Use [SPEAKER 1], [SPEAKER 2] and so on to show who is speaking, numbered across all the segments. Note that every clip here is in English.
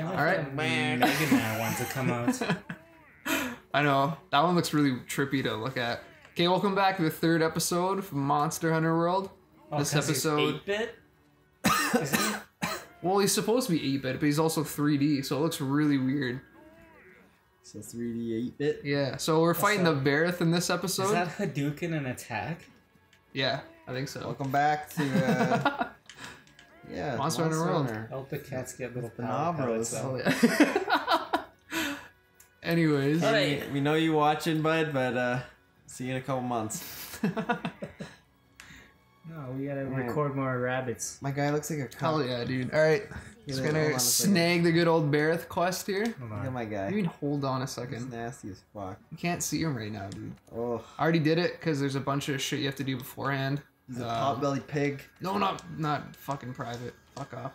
[SPEAKER 1] Can't wait
[SPEAKER 2] All
[SPEAKER 1] for
[SPEAKER 2] right.
[SPEAKER 1] Mega Man one to come out.
[SPEAKER 2] I know that one looks really trippy to look at. Okay, welcome back to the third episode of Monster Hunter World.
[SPEAKER 1] Oh,
[SPEAKER 2] This
[SPEAKER 1] 'cause he's
[SPEAKER 2] episode-
[SPEAKER 1] 8-bit? Isn't he?
[SPEAKER 2] Well, he's supposed to be 8-bit, but he's also 3D, so it looks really weird.
[SPEAKER 3] So 3D 8 bit.
[SPEAKER 2] Yeah, so we're fighting the
[SPEAKER 1] that?
[SPEAKER 2] In this episode.
[SPEAKER 1] Is
[SPEAKER 2] episode.
[SPEAKER 1] that Hadouken an attack?
[SPEAKER 2] Yeah, I think so.
[SPEAKER 3] Welcome back to uh, yeah
[SPEAKER 2] Monster Hunter World.
[SPEAKER 3] Hunter.
[SPEAKER 1] I hope the cats get little
[SPEAKER 3] The
[SPEAKER 1] power pellets.
[SPEAKER 2] Oh, yeah. Anyways,
[SPEAKER 1] Alright.
[SPEAKER 3] We, we know you watching, bud, but uh, see you in a couple months.
[SPEAKER 1] No, we gotta
[SPEAKER 3] Alright.
[SPEAKER 1] record more rabbits.
[SPEAKER 3] My guy looks like a
[SPEAKER 2] hell yeah, dude. All right, just gonna snag the good old Barroth quest here.
[SPEAKER 1] Hold
[SPEAKER 3] Look at my guy.
[SPEAKER 2] You mean hold on a
[SPEAKER 3] He's
[SPEAKER 2] second?
[SPEAKER 3] nasty as fuck.
[SPEAKER 2] You can't see him right now, dude.
[SPEAKER 3] Oh,
[SPEAKER 2] I already did it because there's a bunch of shit you have to do beforehand.
[SPEAKER 3] He's a
[SPEAKER 2] Um,
[SPEAKER 3] potbelly pig.
[SPEAKER 2] No, not not fucking private. Fuck off.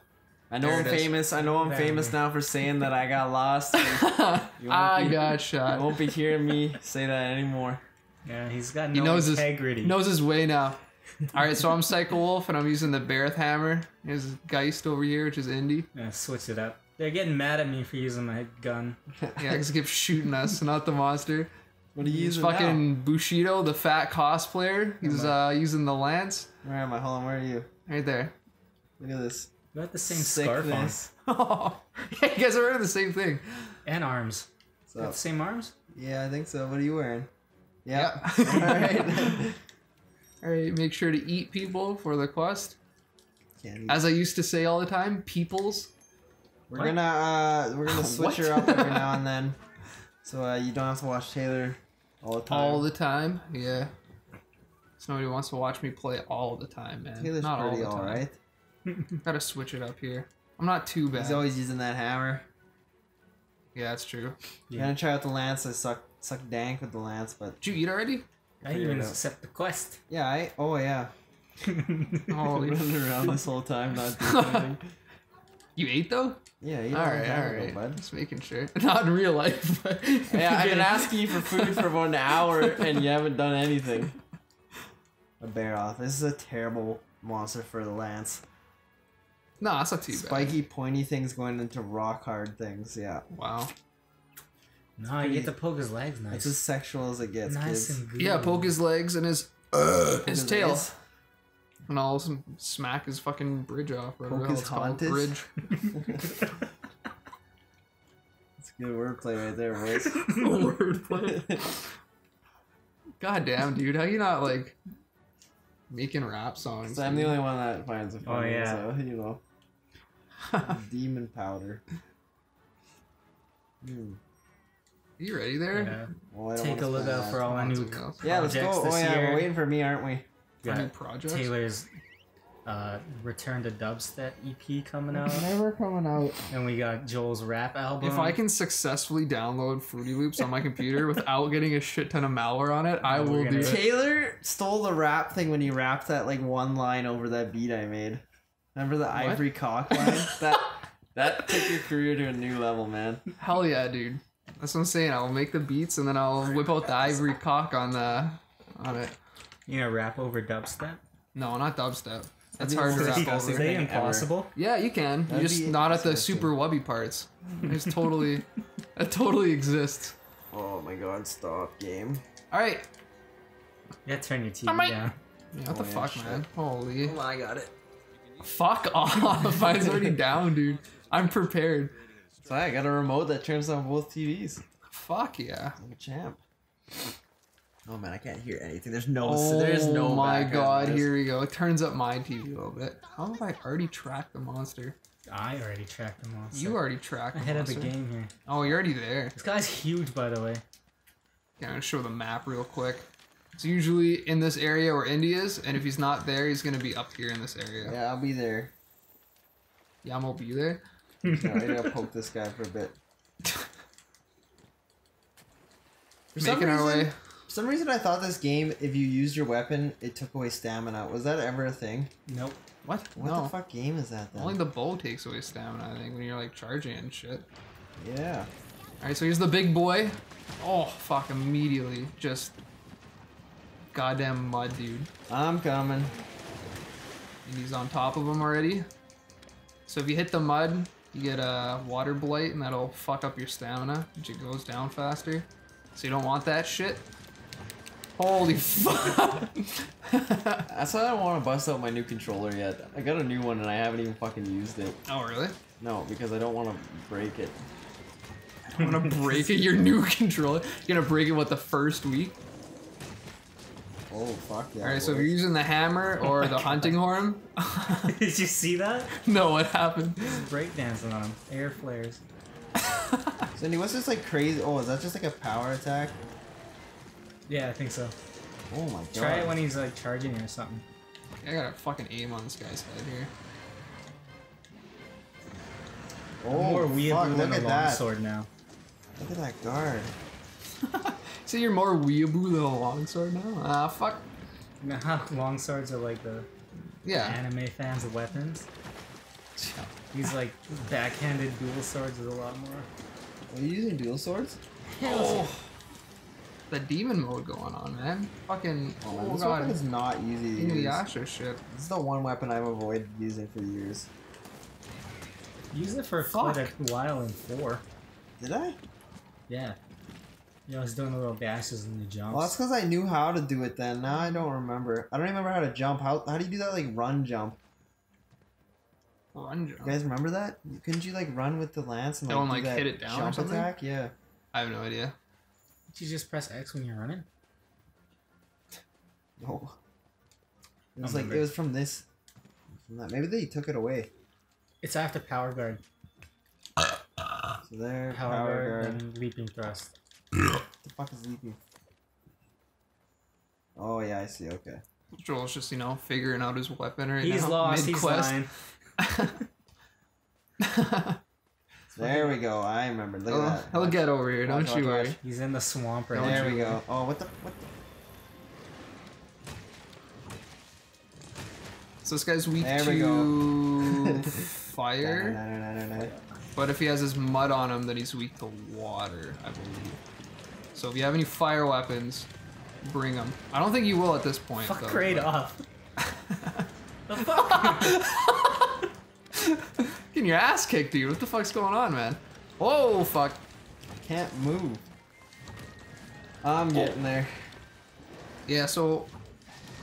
[SPEAKER 3] I know
[SPEAKER 2] there
[SPEAKER 3] I'm
[SPEAKER 2] it is.
[SPEAKER 3] famous. I know I'm
[SPEAKER 1] There
[SPEAKER 3] famous now for saying that I got lost. You won't
[SPEAKER 2] I
[SPEAKER 3] be-
[SPEAKER 2] got
[SPEAKER 3] You won't be hearing me say that anymore.
[SPEAKER 1] Yeah, he's got no
[SPEAKER 2] He knows his
[SPEAKER 1] integrity.
[SPEAKER 2] knows his way now. All right, so I'm Psycho Wolf and I'm using the Barroth hammer. Here's Geist over here, which is Indy.
[SPEAKER 1] Yeah, switch it up. They're getting mad at me for using my gun.
[SPEAKER 2] Yeah, because keep shooting us, not the monster.
[SPEAKER 3] What are you
[SPEAKER 2] He's
[SPEAKER 3] using now?
[SPEAKER 2] fucking Bushido, the fat cosplayer. He's uh using the lance
[SPEAKER 3] Where am I? Hold on. Where are you?
[SPEAKER 2] right there.
[SPEAKER 3] Look at this.
[SPEAKER 1] You got the same scarf on.
[SPEAKER 2] Oh, yeah, you guys are wearing the same thing.
[SPEAKER 1] And arms.
[SPEAKER 3] So,
[SPEAKER 1] Got the same arms?
[SPEAKER 3] yeah, I think so. What are you wearing? Yeah.
[SPEAKER 2] Yeah.
[SPEAKER 3] All right.
[SPEAKER 2] All right, make sure to eat people for the quest.
[SPEAKER 3] Can't.
[SPEAKER 2] As I used to say all the time, peoples.
[SPEAKER 3] We're
[SPEAKER 1] What?
[SPEAKER 3] gonna uh we're gonna switch her up every now and then, so uh, you don't have to watch Taylor all the time.
[SPEAKER 2] All the time, yeah. So nobody wants to watch me play all the time, man.
[SPEAKER 3] Taylor's
[SPEAKER 2] not all
[SPEAKER 3] pretty
[SPEAKER 2] the time.
[SPEAKER 3] alright.
[SPEAKER 2] Gotta switch it up here. I'm not too bad.
[SPEAKER 3] He's always using that hammer.
[SPEAKER 2] Yeah, that's true.
[SPEAKER 3] You're gonna try out the lance. I suck suck dank with the lance, but
[SPEAKER 2] Did you eat already?
[SPEAKER 1] I
[SPEAKER 3] Figure
[SPEAKER 1] even
[SPEAKER 3] it
[SPEAKER 1] accept the quest.
[SPEAKER 3] yeah, I oh yeah.
[SPEAKER 2] Holy
[SPEAKER 3] running around this whole time not doing anything.
[SPEAKER 2] You ate though?
[SPEAKER 3] Yeah, you
[SPEAKER 2] All
[SPEAKER 3] know
[SPEAKER 2] right,
[SPEAKER 3] how
[SPEAKER 2] all
[SPEAKER 3] to go,
[SPEAKER 2] right.
[SPEAKER 3] bud.
[SPEAKER 2] Just making sure. Not in real life. But
[SPEAKER 3] Yeah, I've been asking you for food for about an hour and you haven't done anything. A bear off. This is a terrible monster for the lance.
[SPEAKER 2] No, that's not too bad.
[SPEAKER 3] Spiky, pointy things going into rock hard things. Yeah,
[SPEAKER 2] Wow.
[SPEAKER 1] No, you get to poke his legs nice.
[SPEAKER 3] it's as sexual as it gets,
[SPEAKER 1] nice
[SPEAKER 3] kids.
[SPEAKER 1] and good.
[SPEAKER 2] Yeah, poke his legs and his his
[SPEAKER 3] his
[SPEAKER 2] tail,
[SPEAKER 3] legs.
[SPEAKER 2] And I'll s- smack his fucking bridge off. Or
[SPEAKER 3] Poke his
[SPEAKER 2] it's called,
[SPEAKER 3] hauntus?
[SPEAKER 2] bridge.
[SPEAKER 3] It's good wordplay right there, boys.
[SPEAKER 2] Wordplay. God damn, dude, how you not like making rap songs?
[SPEAKER 3] I'm the only one that finds it
[SPEAKER 1] Oh, yeah.
[SPEAKER 3] so you know. Demon powder. Hmm.
[SPEAKER 2] You ready there?
[SPEAKER 1] Yeah.
[SPEAKER 3] Well,
[SPEAKER 1] Take a look out for all our new
[SPEAKER 2] Something.
[SPEAKER 3] Yeah, let's go.
[SPEAKER 1] projects
[SPEAKER 3] Oh yeah,
[SPEAKER 1] year.
[SPEAKER 3] we're waiting for me, aren't we?
[SPEAKER 2] Any
[SPEAKER 1] Got
[SPEAKER 2] projects?
[SPEAKER 1] Taylor's uh, Return to Dubstep EP coming out,
[SPEAKER 3] Never coming out.
[SPEAKER 1] and we got Joel's rap album.
[SPEAKER 2] If I can successfully download Fruity Loops on my computer without getting a shit ton of malware on it, I
[SPEAKER 1] No, we're
[SPEAKER 2] will do it.
[SPEAKER 3] Taylor stole the rap thing when he rapped that like one line over that beat I made. Remember the ivory cock line? that that took your career to a new level, man.
[SPEAKER 2] Hell yeah, dude. That's what I'm saying. I'll make the beats and then I'll whip out the ivory cock on the on it.
[SPEAKER 1] You know, rap over dubstep.
[SPEAKER 2] No, not dubstep. That's
[SPEAKER 3] be
[SPEAKER 2] hard to
[SPEAKER 3] most
[SPEAKER 2] rap
[SPEAKER 3] disgusting
[SPEAKER 1] Is
[SPEAKER 2] over.
[SPEAKER 1] they
[SPEAKER 3] thing ever.
[SPEAKER 1] impossible?
[SPEAKER 2] Yeah, you can. You
[SPEAKER 3] That'd
[SPEAKER 2] just not at the super wubby parts. It's totally, it totally exists.
[SPEAKER 3] Oh my god, stop game.
[SPEAKER 2] All right.
[SPEAKER 1] Yeah, turn your TV
[SPEAKER 2] might-
[SPEAKER 1] down.
[SPEAKER 2] Yeah, what the
[SPEAKER 3] Oh, yeah,
[SPEAKER 2] fuck,
[SPEAKER 3] shit.
[SPEAKER 2] man? Holy.
[SPEAKER 3] on, I got it.
[SPEAKER 2] Fuck off. Mine's already down, dude. I'm prepared.
[SPEAKER 3] So I got a remote that turns on both TVs.
[SPEAKER 2] Fuck yeah.
[SPEAKER 3] I'm a champ. Oh man, I can't hear anything. There's no.
[SPEAKER 2] Oh
[SPEAKER 3] there's no.
[SPEAKER 2] my god, here we go. It turns up my TV a little bit. How have I already tracked the monster?
[SPEAKER 1] I already tracked them all.
[SPEAKER 2] You already tracked the
[SPEAKER 1] ahead of the
[SPEAKER 2] monster.
[SPEAKER 1] game here.
[SPEAKER 2] Oh, you're already there.
[SPEAKER 1] This guy's huge, by the way.
[SPEAKER 2] Yeah, I'm gonna show the map real quick. It's usually in this area where Indy is, and if he's not there, he's gonna be up here in this area.
[SPEAKER 3] Yeah, I'll be there.
[SPEAKER 2] Yeah, I'm gonna be there.
[SPEAKER 3] Yeah, I gotta poke this guy for a bit. For some
[SPEAKER 2] Making our way.
[SPEAKER 3] Some reason, I thought this game, if you used your weapon, it took away stamina. Was that ever a thing?
[SPEAKER 1] Nope.
[SPEAKER 2] What?
[SPEAKER 3] What
[SPEAKER 2] no.
[SPEAKER 3] the fuck game is that then?
[SPEAKER 2] Only the bow takes away stamina, I think, when you're like charging and shit.
[SPEAKER 3] yeah.
[SPEAKER 2] Alright, so here's the big boy. Oh, fuck, immediately. Just. Goddamn mud, dude.
[SPEAKER 3] I'm coming.
[SPEAKER 2] And he's on top of him already. So if you hit the mud You get a water blight, and that'll fuck up your stamina, which it goes down faster. So you don't want that shit. Holy fuck!
[SPEAKER 3] That's why I don't want to bust out my new controller yet. I got a new one and I haven't even fucking used it.
[SPEAKER 2] oh really?
[SPEAKER 3] No, because I don't want to break it.
[SPEAKER 2] I'm gonna break it. Your new controller. You're gonna break it what the first week?
[SPEAKER 3] Oh fuck yeah.
[SPEAKER 2] All right. So if you're using the hammer
[SPEAKER 1] Oh
[SPEAKER 2] or
[SPEAKER 1] my
[SPEAKER 2] the
[SPEAKER 1] God.
[SPEAKER 2] hunting horn,
[SPEAKER 1] Did you see that?
[SPEAKER 2] no, what happened?
[SPEAKER 1] Breakdancing on him. Air flares.
[SPEAKER 3] Cindy, what's this like crazy? Oh, is that just like a power attack?
[SPEAKER 1] Yeah, I think so.
[SPEAKER 3] Oh my god.
[SPEAKER 1] Try it when he's like charging you or something.
[SPEAKER 2] I gotta fucking aim on this guy's head here.
[SPEAKER 3] Oh,
[SPEAKER 1] More
[SPEAKER 3] fuck,
[SPEAKER 1] weeaboo
[SPEAKER 3] look
[SPEAKER 1] than a
[SPEAKER 3] at that.
[SPEAKER 1] longsword now.
[SPEAKER 3] Look at that guard.
[SPEAKER 2] So you're more weeaboo than a longsword now? Ah, fuck.
[SPEAKER 1] You know how longswords are like the
[SPEAKER 2] Yeah.
[SPEAKER 1] anime fans of weapons? These like backhanded dual swords is a lot more.
[SPEAKER 3] Are you using dual swords?
[SPEAKER 2] Oh, the demon mode going on, man. Fucking,
[SPEAKER 3] Oh,
[SPEAKER 2] oh,
[SPEAKER 3] man, this weapon is not easy to use.
[SPEAKER 2] Inuyasha shit.
[SPEAKER 3] This is the one weapon I've avoided using for years.
[SPEAKER 1] Use it for
[SPEAKER 2] Fuck.
[SPEAKER 1] quite a while in four.
[SPEAKER 3] Did I?
[SPEAKER 1] Yeah. You know, I was doing the little dashes and the jumps.
[SPEAKER 3] Well, that's because I knew how to do it then. Now I don't remember. I don't remember how to jump. How, how do you do that, like, run jump?
[SPEAKER 2] Run jump.
[SPEAKER 3] You guys remember that? Couldn't you, like, run with the lance and, like,
[SPEAKER 2] and,
[SPEAKER 3] do
[SPEAKER 2] like,
[SPEAKER 3] that
[SPEAKER 2] hit it down
[SPEAKER 3] jump attack? Yeah.
[SPEAKER 2] I have no idea.
[SPEAKER 1] Did you just press X when you're running?
[SPEAKER 3] No. It was like, it was from this. From that. Maybe they took it away.
[SPEAKER 1] It's after power guard.
[SPEAKER 3] So there,
[SPEAKER 1] Power,
[SPEAKER 3] power,
[SPEAKER 1] guard,
[SPEAKER 3] guard.
[SPEAKER 1] and leaping thrust.
[SPEAKER 3] What the fuck is leaping? Oh, yeah, I see. Okay.
[SPEAKER 2] Joel's just, you know, figuring out his weapon right
[SPEAKER 1] he's
[SPEAKER 2] now.
[SPEAKER 1] lost.
[SPEAKER 2] mid-quest.
[SPEAKER 1] He's lying.
[SPEAKER 3] There we go. I remember. Look
[SPEAKER 2] Oh,
[SPEAKER 3] at that.
[SPEAKER 2] he'll
[SPEAKER 3] Watch.
[SPEAKER 2] get over here,
[SPEAKER 3] Watch,
[SPEAKER 2] don't you
[SPEAKER 3] watch,
[SPEAKER 2] worry.
[SPEAKER 1] He's in the swamp right now.
[SPEAKER 3] There we go. Oh, what the? What the?
[SPEAKER 2] So this guy's weak
[SPEAKER 3] There we
[SPEAKER 2] to fire,
[SPEAKER 3] No, no, no, no, no.
[SPEAKER 2] but if he has his mud on him, then he's weak to water, I believe. So if you have any fire weapons, bring them. I don't think you will at this point.
[SPEAKER 1] Fuck
[SPEAKER 2] though,
[SPEAKER 1] Kraid
[SPEAKER 2] but-
[SPEAKER 1] off. the fuck?
[SPEAKER 2] Getting your ass kicked, dude. What the fuck's going on, man? Oh, fuck.
[SPEAKER 3] I Can't move. I'm oh. getting there.
[SPEAKER 2] Yeah, so.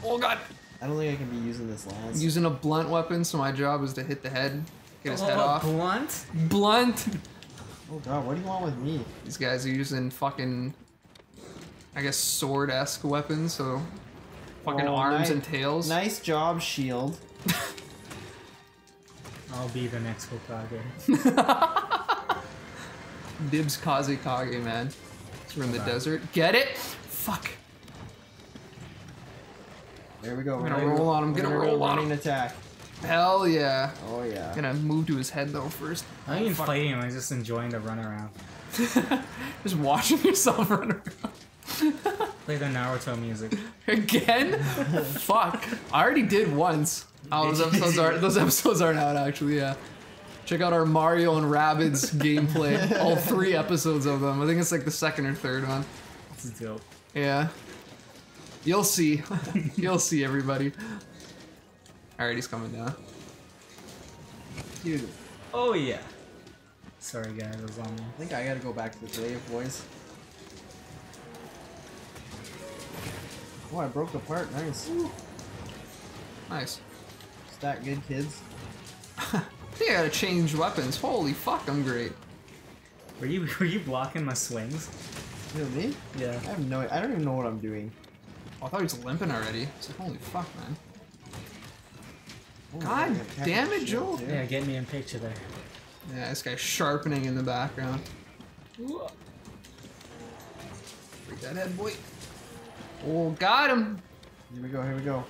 [SPEAKER 2] Oh god.
[SPEAKER 3] I don't think I can be using this lance.
[SPEAKER 2] Using a blunt weapon, so my job is to hit the head, get his oh, head
[SPEAKER 1] Oh,
[SPEAKER 2] off.
[SPEAKER 1] Blunt?
[SPEAKER 2] Blunt.
[SPEAKER 3] oh god, what do you want with me?
[SPEAKER 2] These guys are using fucking, I guess, sword-esque weapons, so fucking
[SPEAKER 3] Oh,
[SPEAKER 2] arms
[SPEAKER 3] nice-
[SPEAKER 2] and tails.
[SPEAKER 3] Nice job, shield.
[SPEAKER 1] I'll be the next Hokage.
[SPEAKER 2] Dibs Kazekage, man. We're in the
[SPEAKER 1] Wow.
[SPEAKER 2] desert. Get it? Fuck.
[SPEAKER 3] There we go.
[SPEAKER 2] We're gonna
[SPEAKER 3] Ready-
[SPEAKER 2] roll on him,
[SPEAKER 3] we're
[SPEAKER 2] gonna
[SPEAKER 3] gonna
[SPEAKER 2] roll on
[SPEAKER 3] running
[SPEAKER 2] him.
[SPEAKER 3] attack.
[SPEAKER 2] Hell yeah.
[SPEAKER 3] Oh yeah.
[SPEAKER 2] Gonna move to his head though first.
[SPEAKER 1] I'm not even fighting him, I'm just enjoying the run around.
[SPEAKER 2] Just watching yourself run around.
[SPEAKER 1] Play the Naruto music.
[SPEAKER 2] Again? Fuck. I already did once. Oh, those episodes are those episodes aren't out actually. Yeah. Check out our Mario and Rabbids gameplay. All three episodes of them. I think it's like the second or third one.
[SPEAKER 1] This is dope.
[SPEAKER 2] Yeah. You'll see. You'll see everybody. Alright, he's coming down.
[SPEAKER 3] Dude,
[SPEAKER 1] Oh yeah. Sorry guys, I was on
[SPEAKER 3] I think I gotta go back to the cave, boys. Oh, I broke the part. Nice.
[SPEAKER 2] Nice.
[SPEAKER 3] Is that good, kids?
[SPEAKER 2] they gotta change weapons. Holy fuck, I'm great.
[SPEAKER 1] Were you were you blocking my swings?
[SPEAKER 3] You know me?
[SPEAKER 1] Yeah.
[SPEAKER 3] I have no. I don't even know what I'm doing.
[SPEAKER 2] Oh, I thought he was limping already. It's like, holy fuck, man.
[SPEAKER 3] Oh,
[SPEAKER 2] God
[SPEAKER 3] I got attack
[SPEAKER 2] damn it,
[SPEAKER 3] shield,
[SPEAKER 2] Joel.
[SPEAKER 3] too.
[SPEAKER 1] Yeah, get me in picture there.
[SPEAKER 2] Yeah, this guy's sharpening in the background. Break that head, boy. Oh, got him.
[SPEAKER 3] Here we go. Here we go.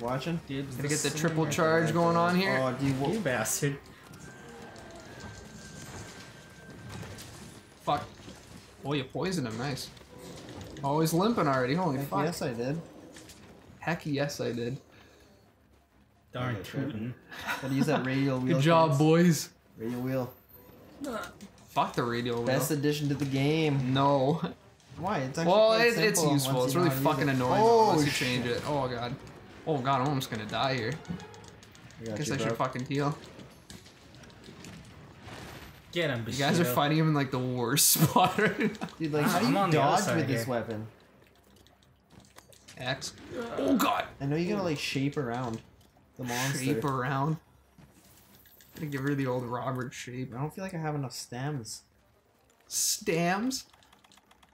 [SPEAKER 3] Watching.
[SPEAKER 1] Dude,
[SPEAKER 2] Gonna get the triple charge going on here.
[SPEAKER 3] Oh, dude.
[SPEAKER 1] You bastard.
[SPEAKER 2] Fuck. Oh, you poisoned him. Nice. Oh, he's limping already. Holy
[SPEAKER 3] heck
[SPEAKER 2] fuck.
[SPEAKER 3] yes, I did.
[SPEAKER 2] Heck yes, I did.
[SPEAKER 1] Darn
[SPEAKER 3] Okay,
[SPEAKER 1] tootin'.
[SPEAKER 3] Gotta use that radial wheel.
[SPEAKER 2] Good job,
[SPEAKER 3] kids.
[SPEAKER 2] boys.
[SPEAKER 3] Radial wheel.
[SPEAKER 2] Fuck the radio wheel.
[SPEAKER 3] Best addition to the game.
[SPEAKER 2] No.
[SPEAKER 3] Why? It's actually
[SPEAKER 2] Well,
[SPEAKER 3] quite
[SPEAKER 2] it, it's useful. It's really
[SPEAKER 3] how to use
[SPEAKER 2] fucking
[SPEAKER 3] it.
[SPEAKER 2] annoying
[SPEAKER 3] Oh,
[SPEAKER 2] though, unless you
[SPEAKER 3] shit.
[SPEAKER 2] change it. Oh god. Oh god, I'm almost gonna die here.
[SPEAKER 3] I
[SPEAKER 2] Guess
[SPEAKER 3] you,
[SPEAKER 2] I
[SPEAKER 3] bro.
[SPEAKER 2] should fucking heal.
[SPEAKER 1] Get him,
[SPEAKER 2] You guys are fighting him in like the worst spot right now.
[SPEAKER 3] Dude, like, how do
[SPEAKER 1] I'm
[SPEAKER 3] you
[SPEAKER 1] on
[SPEAKER 3] dodge
[SPEAKER 1] side
[SPEAKER 3] with this
[SPEAKER 1] here.
[SPEAKER 3] weapon?
[SPEAKER 2] X. Oh god.
[SPEAKER 3] I know you gotta like shape around the monster.
[SPEAKER 2] Shape around. Gotta give her the old Robert shape.
[SPEAKER 3] I don't feel like I have enough stems.
[SPEAKER 2] Stams.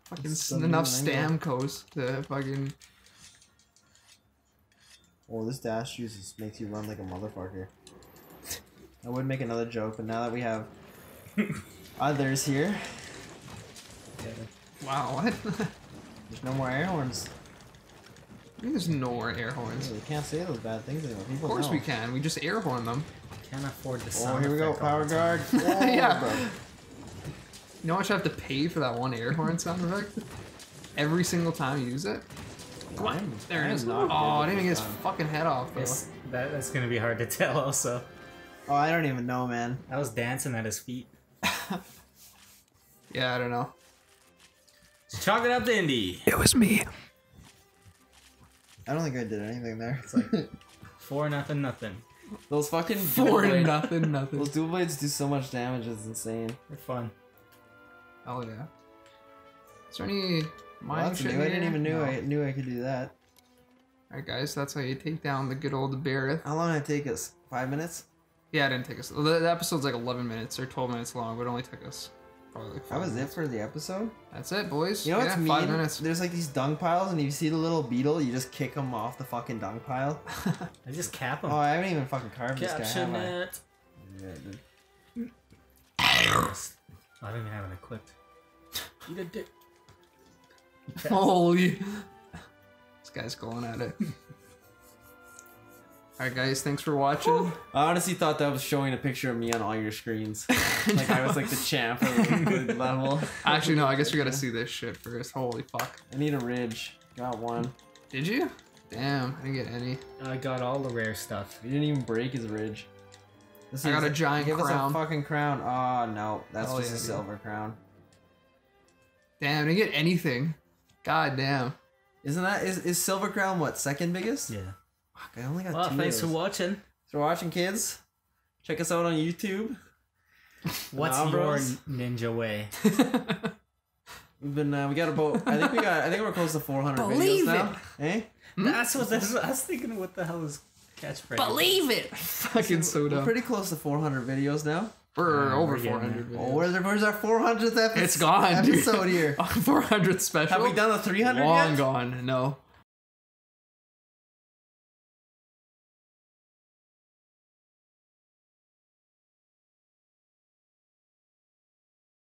[SPEAKER 2] Fucking
[SPEAKER 3] It's
[SPEAKER 2] enough
[SPEAKER 3] new.
[SPEAKER 2] Stamkos to fucking.
[SPEAKER 3] Oh, this dash juice just makes you run like a motherfucker. I would make another joke, but now that we have others here,
[SPEAKER 2] Wow, what?
[SPEAKER 3] there's no more air horns.
[SPEAKER 2] I mean, there's no more air horns.
[SPEAKER 3] We can't say those bad things anymore.
[SPEAKER 2] Of course
[SPEAKER 3] know.
[SPEAKER 2] we can. We just air horn them.
[SPEAKER 1] Can't afford the
[SPEAKER 3] Oh, here we go, power guard. Oh,
[SPEAKER 2] Yeah.
[SPEAKER 3] bro.
[SPEAKER 2] You know how much I have to pay for that one air horn sound effect? Every single time you use it? Come on. There
[SPEAKER 3] I
[SPEAKER 2] it
[SPEAKER 3] am
[SPEAKER 2] is.
[SPEAKER 3] not
[SPEAKER 2] Oh, I didn't even get his
[SPEAKER 3] this
[SPEAKER 2] fucking head off, though.
[SPEAKER 1] It's, that, that's gonna be hard to tell. Also,
[SPEAKER 3] Oh, I don't even know, man.
[SPEAKER 1] I was dancing at his feet.
[SPEAKER 2] Yeah, I don't know.
[SPEAKER 1] Chalk it up to Indy.
[SPEAKER 2] It was me.
[SPEAKER 3] I don't think I did anything there.
[SPEAKER 1] It's like four nothing nothing.
[SPEAKER 3] those fucking
[SPEAKER 2] Four nothing, nothing.
[SPEAKER 3] Those dual blades do so much damage. It's insane.
[SPEAKER 1] They're fun.
[SPEAKER 2] Oh yeah. Is there any
[SPEAKER 3] Well,
[SPEAKER 2] mining
[SPEAKER 3] that's
[SPEAKER 2] shit?
[SPEAKER 3] new. I didn't even knew
[SPEAKER 2] No.
[SPEAKER 3] I knew I could do that.
[SPEAKER 2] Alright, guys, that's how you take down the good old Barroth.
[SPEAKER 3] How long did it take us? Five minutes?
[SPEAKER 2] Yeah, it didn't take us. The, the episode's like 11 minutes or 12 minutes long, but it only took us probably like
[SPEAKER 3] That
[SPEAKER 2] five
[SPEAKER 3] was it for the episode.
[SPEAKER 2] That's it, boys.
[SPEAKER 3] You know what's
[SPEAKER 2] yeah,
[SPEAKER 3] mean?
[SPEAKER 2] five minutes.
[SPEAKER 3] There's like these dung piles, and if you see the little beetle, you just kick him off the fucking dung pile.
[SPEAKER 1] I just cap
[SPEAKER 3] him.
[SPEAKER 1] Oh.
[SPEAKER 3] I haven't even fucking carved this guy.
[SPEAKER 1] Caption
[SPEAKER 3] Have I?
[SPEAKER 1] it.
[SPEAKER 3] Yeah, dude.
[SPEAKER 1] Yes. I don't even have it equipped. Eat a dick.
[SPEAKER 2] Holy. This guy's going at it. Alright, guys, thanks for watching.
[SPEAKER 3] I honestly thought that was showing a picture of me on all your screens. like I was like the champ of the level.
[SPEAKER 2] Actually, no, I guess we gotta see this shit first. Holy fuck.
[SPEAKER 3] I need a ridge. Got one.
[SPEAKER 2] Did you? Damn, I didn't get any.
[SPEAKER 1] I got all the rare stuff.
[SPEAKER 3] He didn't even break his ridge. This
[SPEAKER 2] I got a giant
[SPEAKER 3] Give
[SPEAKER 2] crown.
[SPEAKER 3] us a fucking crown. Oh no, that's
[SPEAKER 2] Oh,
[SPEAKER 3] just
[SPEAKER 2] yeah,
[SPEAKER 3] a
[SPEAKER 2] dude.
[SPEAKER 3] silver crown.
[SPEAKER 2] Damn, I didn't get anything. God damn.
[SPEAKER 3] Isn't that is, is silver crown what second biggest?
[SPEAKER 1] Yeah.
[SPEAKER 3] Fuck, I only got
[SPEAKER 1] Well,
[SPEAKER 3] two.
[SPEAKER 1] thanks
[SPEAKER 3] of
[SPEAKER 1] for watching.
[SPEAKER 3] Thanks for watching, kids. Check us out on YouTube.
[SPEAKER 1] What's
[SPEAKER 3] Nah,
[SPEAKER 1] your
[SPEAKER 3] bros.
[SPEAKER 1] ninja way?
[SPEAKER 3] We've been uh, we got about I think we got I think we're close to 400
[SPEAKER 2] Believe
[SPEAKER 3] videos now. Eh?
[SPEAKER 1] That's what this. I was thinking. What the hell is catchphrase?
[SPEAKER 2] Believe it! Fucking so
[SPEAKER 3] We're
[SPEAKER 2] dumb.
[SPEAKER 3] pretty close to 400 videos now.
[SPEAKER 2] We're
[SPEAKER 1] Yeah,
[SPEAKER 2] over
[SPEAKER 1] we're getting
[SPEAKER 2] 400
[SPEAKER 1] there.
[SPEAKER 3] Oh,
[SPEAKER 2] videos.
[SPEAKER 3] where's, where's our 400th episode?
[SPEAKER 2] It's gone, dude.
[SPEAKER 3] episode here.
[SPEAKER 2] 400 special.
[SPEAKER 3] Have we done a 300
[SPEAKER 2] Long
[SPEAKER 3] yet?
[SPEAKER 2] gone. No.